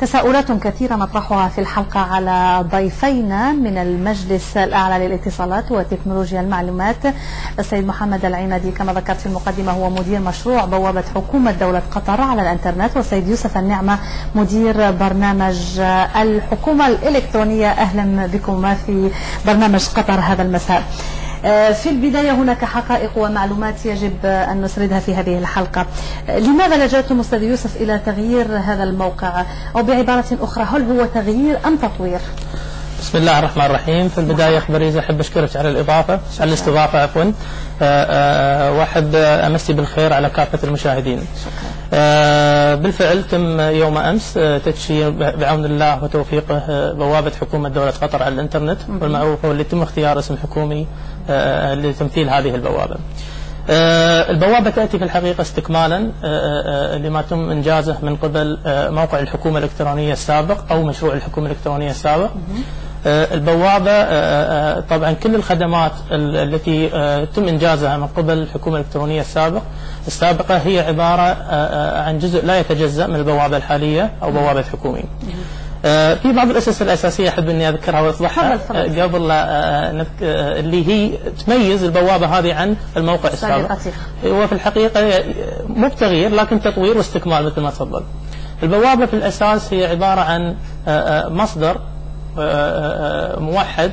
تساؤلات كثيرة نطرحها في الحلقة على ضيفينا من المجلس الأعلى للاتصالات وتكنولوجيا المعلومات السيد محمد العمادي. كما ذكرت في المقدمة هو مدير مشروع بوابة حكومة دولة قطر على الإنترنت والسيد يوسف النعمة مدير برنامج الحكومة الإلكترونية. أهلا بكم في برنامج قطر هذا المساء. في البداية هناك حقائق ومعلومات يجب أن نسردها في هذه الحلقة. آه، لماذا لجأتم أستاذ يوسف إلى تغيير هذا الموقع؟ أو بعبارة أخرى هل هو تغيير أم تطوير؟ بسم الله الرحمن الرحيم. في البداية بريزة أحب أشكرك على الإضافة على الاستضافة عفوا. آه، وأحب أمسي بالخير على كافة المشاهدين. شكرا. بالفعل تم يوم أمس تدشين بعون الله وتوفيقه بوابة حكومة دولة قطر على الإنترنت والمعروفة واللي تم اختيار اسم حكومي آه، لتمثيل هذه البوابة. آه، البوابة تأتي في الحقيقة استكمالا آه، لما تم إنجازه من قبل موقع الحكومة الإلكترونية السابق أو مشروع الحكومة الإلكترونية السابق. البوابة طبعا كل الخدمات التي تم إنجازها من قبل الحكومة الإلكترونية السابق السابقة هي عبارة عن جزء لا يتجزأ من البوابة الحالية أو بوابة حكومي آه، في بعض الأسس الأساسية أحب أني أذكرها واوضحها آه، قبل آه، اللي هي تميز البوابة هذه عن الموقع السابق. هو في الحقيقة مو بتغيير لكن تطوير واستكمال مثل ما تفضل. البوابة في الأساس هي عبارة عن مصدر موحد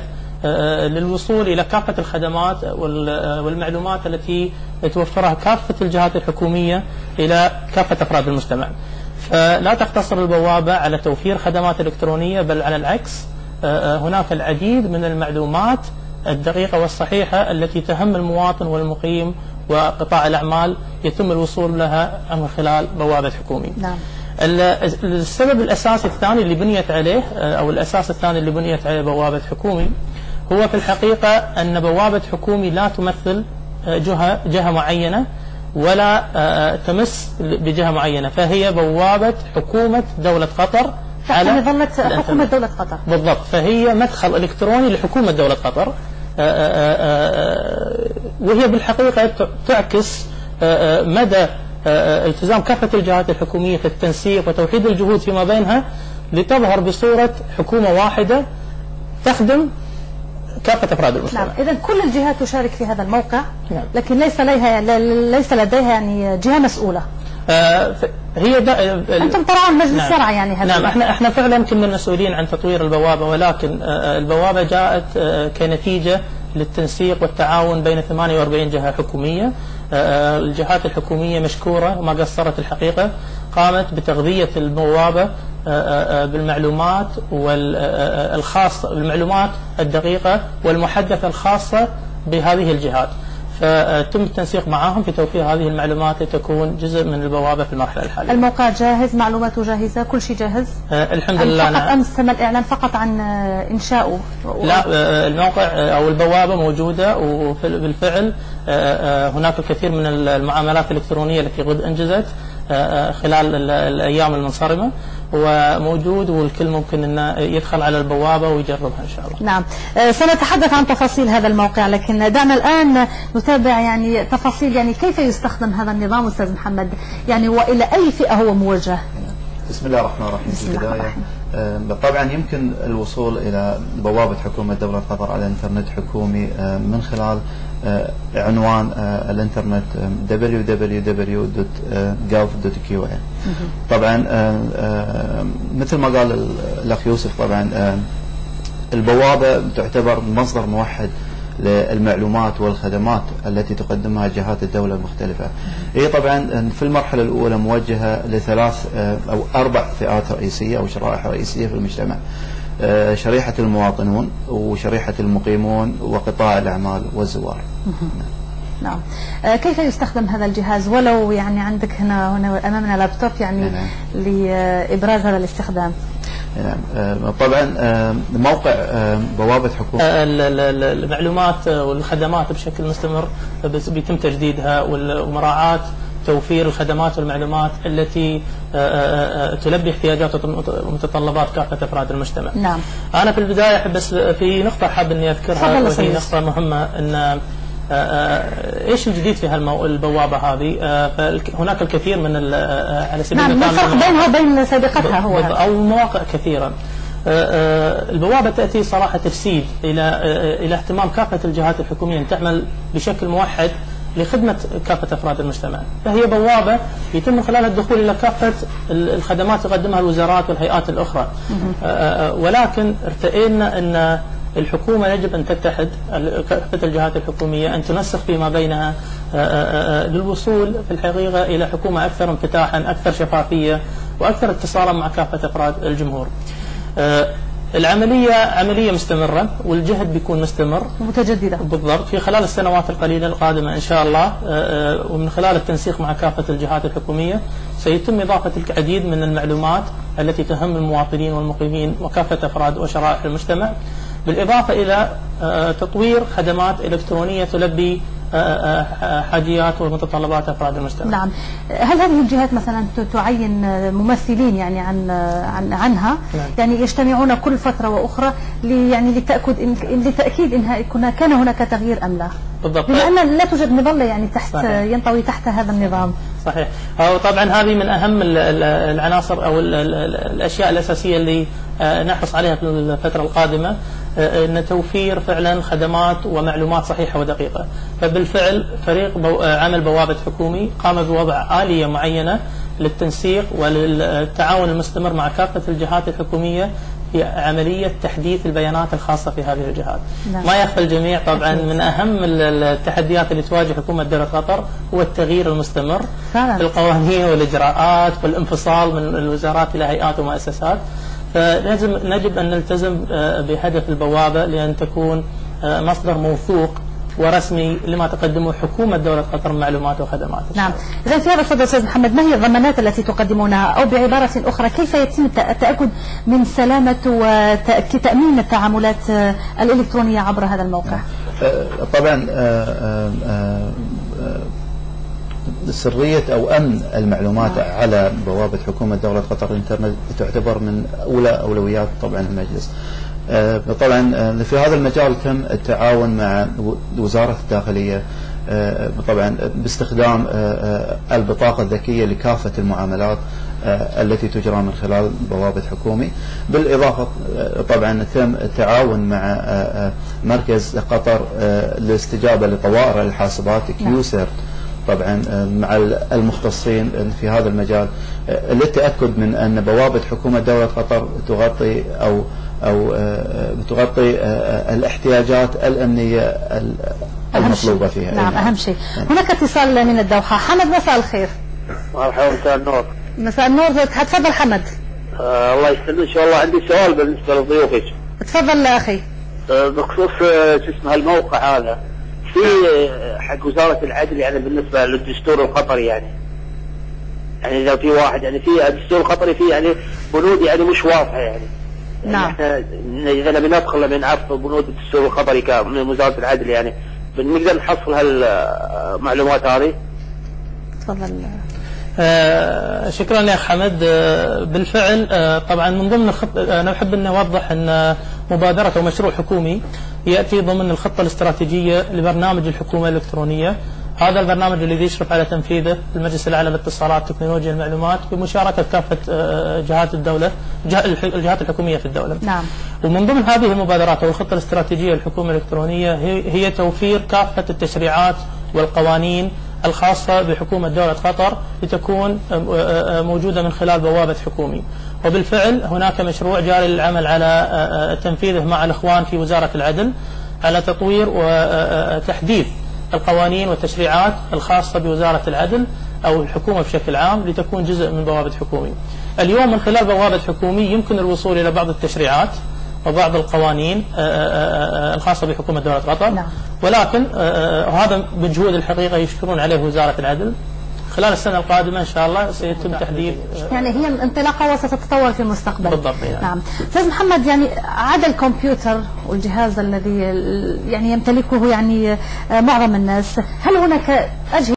للوصول إلى كافة الخدمات والمعلومات التي توفرها كافة الجهات الحكومية إلى كافة أفراد المجتمع. فلا تقتصر البوابة على توفير خدمات إلكترونية بل على العكس آه، آه، هناك العديد من المعلومات الدقيقة والصحيحة التي تهم المواطن والمقيم وقطاع الأعمال يتم الوصول لها من خلال بوابة حكومي نعم. السبب الأساسي الثاني اللي بنيت عليه آه، أو الأساس الثاني اللي بنيت عليه بوابة حكومي هو في الحقيقة أن بوابة حكومي لا تمثل جهة, جهة معينة ولا آه، آه، تمس بجهة معينة فهي بوابة حكومة دولة قطر على ظلت حكومة دولة قطر. بالضبط. فهي مدخل إلكتروني لحكومة دولة قطر آه، وهي بالحقيقة تعكس مدى التزام كافة الجهات الحكومية في التنسيق وتوحيد الجهود فيما بينها لتظهر بصورة حكومة واحدة تخدم كافة أفراد المجتمع نعم إذا كل الجهات تشارك في هذا الموقع نعم. لكن ليس لديها ليس لديها يعني جهة مسؤولة آه هي دا أنتم ترون مجلس نعم. يعني هذا نعم إحنا إحنا فعلا كنا مسؤولين عن تطوير البوابة ولكن آه, البوابة جاءت آه كنتيجة للتنسيق والتعاون بين 48 جهة حكومية الجهات الحكومية مشكورة وما قصرت الحقيقة قامت بتغذية البوابة آه، آه، آه، بالمعلومات والخاصة المعلومات الدقيقة والمحدثة الخاصة بهذه الجهات. فتم التنسيق معهم في توفير هذه المعلومات لتكون جزء من البوابة في المرحلة الحالية. الموقع جاهز، معلوماته جاهزة، كل شيء جاهز؟ آه الحمد لله فقط. امس تم الإعلان فقط عن انشائه لا آه الموقع أو البوابة موجودة وبالفعل آه هناك الكثير من المعاملات الإلكترونية التي قد أنجزت خلال الأيام المنصرمة وموجود والكل ممكن إنه يدخل على البوابة ويجربها إن شاء الله. نعم، آه، سنتحدث عن تفاصيل هذا الموقع لكن دعنا الآن نتابع يعني تفاصيل يعني كيف يستخدم هذا النظام أستاذ محمد؟ يعني وإلى أي فئة هو موجه؟ بسم الله الرحمن الرحيم في البداية آه، طبعا يمكن الوصول إلى بوابة حكومة دولة قطر على إنترنت حكومي آه، من خلال عنوان آه، الانترنت www.gov.qa طبعا آه، مثل ما قال الأخ يوسف طبعا البوابة تعتبر مصدر موحد للمعلومات والخدمات التي تقدمها جهات الدولة المختلفة. هي طبعا في المرحلة الأولى موجهة لثلاث أو أربع فئات رئيسية أو شرائح رئيسية في المجتمع. آه، شريحة المواطنون وشريحة المقيمون وقطاع الأعمال والزوار. نعم. آه، كيف يستخدم هذا الجهاز؟ ولو يعني عندك هنا هنا امامنا لابتوب يعني نعم. لإبراز هذا الاستخدام. نعم. آه، طبعا موقع بوابه حكومه المعلومات والخدمات بشكل مستمر بيتم تجديدها ومراعاة. توفير الخدمات والمعلومات التي آه، آه، آه، تلبي احتياجات ومتطلبات كافة أفراد المجتمع نعم. أنا في البداية أحب بس في نقطة حاب أني أذكرها وهي نقطة مهمة أن إيش الجديد في هالبوابه هذه؟ هناك الكثير من على سبيل المثال نعم الفرق بينها وبين سابقتها هو أو مواقع كثيرا البوابة تأتي صراحة تجسيد إلى إلى اهتمام كافة الجهات الحكومية ان تعمل بشكل موحد لخدمة كافة أفراد المجتمع. فهي بوابة يتم خلالها الدخول إلى كافة الخدمات تقدمها الوزارات والهيئات الأخرى. ولكن ارتئينا أن الحكومة يجب أن تتحد كافة الجهات الحكومية أن تنسق فيما بينها للوصول في الحقيقة إلى حكومة أكثر انفتاحا أكثر شفافية وأكثر اتصالا مع كافة أفراد الجمهور. العملية عملية مستمرة والجهد بيكون مستمر. متجددة. بالضبط. في خلال السنوات القليلة القادمة إن شاء الله ومن خلال التنسيق مع كافة الجهات الحكومية سيتم إضافة العديد من المعلومات التي تهم المواطنين والمقيمين وكافة أفراد وشرائح المجتمع بالإضافة إلى تطوير خدمات إلكترونية تلبي حاجيات ومتطلبات أفراد المجتمع. نعم، هل هذه الجهات مثلا تعين ممثلين يعني عن عن عنها نعم. يعني يجتمعون كل فترة وأخرى يعني لتأكد إن لتأكيد ان كان هناك تغيير أم لا؟ بالضبط بما أن لا توجد مظلة يعني تحت صحيح. ينطوي تحت هذا النظام. صحيح، طبعا هذه من أهم العناصر أو الأشياء الأساسية اللي نحرص عليها في الفترة القادمة إن توفير فعلا خدمات ومعلومات صحيحة ودقيقة فبالفعل فريق بو عمل بوابة حكومي قام بوضع آلية معينة للتنسيق وللتعاون المستمر مع كافة الجهات الحكومية في عملية تحديث البيانات الخاصة في هذه الجهات نعم. ما يخفى الجميع طبعا من أهم التحديات اللي تواجه حكومة دولة قطر هو التغيير المستمر فعلا. في القوانين والإجراءات والانفصال من الوزارات إلى هيئات ومؤسسات فلازم نجب أن نلتزم بهدف البوابة لأن تكون مصدر موثوق ورسمي لما تقدمه حكومة دولة قطر من معلومات وخدمات. نعم. إذا في هذا الصدد أستاذ محمد ما هي الضمانات التي تقدمونها؟ أو بعبارة أخرى كيف يتم التأكد من سلامة وتأمين التعاملات الإلكترونية عبر هذا الموقع؟ طبعا سرية أو أمن المعلومات. على بوابة حكومة دولة قطر الإنترنت تعتبر من أولى أولويات طبعا المجلس آه، طبعا آه، في هذا المجال تم التعاون مع وزارة الداخلية آه، طبعا باستخدام البطاقة الذكية لكافة المعاملات التي تجرى من خلال بوابة حكومي بالإضافة طبعا تم التعاون مع مركز قطر للاستجابة لطوارئ الحاسبات نعم. طبعا مع المختصين في هذا المجال. للتأكد من أن بوابة حكومة دولة قطر تغطي أو أو تغطي الاحتياجات الأمنية المطلوبة فيها. نعم أهم شيء. هناك اتصال من الدوحة. حمد مساء الخير. مرحبا مساء النور. مساء النور. تفضل حمد. آه الله يسلمك. شاء الله عندي سؤال بالنسبة لضيوفك. تفضل أخي. آه بخصوص آه، شو اسمه الموقع هذا. في آه، حق وزارة العدل يعني بالنسبة للدستور القطري يعني. يعني إذا في واحد يعني في الدستور القطري فيه يعني بنود يعني مش واضحة يعني. نعم. إحنا إذا نبي ندخل نبي نعرف بنود الدستور الخبري من وزارة العدل يعني بنقدر نحصل هالمعلومات هذه؟ تفضل. آه شكرا يا حمد. آه بالفعل آه طبعا من ضمن الخطة أنا بحب أن أوضح أن مبادرة أو مشروع حكومي يأتي ضمن الخطة الاستراتيجية لبرنامج الحكومة الإلكترونية هذا البرنامج الذي يشرف على تنفيذه المجلس الأعلى للاتصالات وتكنولوجيا المعلومات بمشاركة كافة آه، جهات الدولة الجهات الحكومية في الدولة. نعم. ومن ضمن هذه المبادرات أو الخطة الاستراتيجية للحكومه الإلكترونية هي توفير كافة التشريعات والقوانين الخاصة بحكومة دولة قطر لتكون موجودة من خلال بوابة حكومي. وبالفعل هناك مشروع جاري للعمل على تنفيذه مع الإخوان في وزارة العدل على تطوير وتحديث القوانين والتشريعات الخاصة بوزارة العدل أو الحكومة بشكل عام لتكون جزء من بوابة حكومي. اليوم من خلال بوابة حكومي يمكن الوصول إلى بعض التشريعات. وبعض القوانين آه، آه، آه، الخاصة بحكومة دولة قطر. نعم. ولكن وهذا بجهود الحقيقة يشكرون عليه وزارة العدل. خلال السنة القادمة إن شاء الله سيتم تحديث يعني هي انطلاقة وستتطور في المستقبل. بالضبط يعني. نعم. أستاذ محمد يعني عدا الكمبيوتر والجهاز الذي يعني يمتلكه يعني معظم الناس هل هناك أجهزة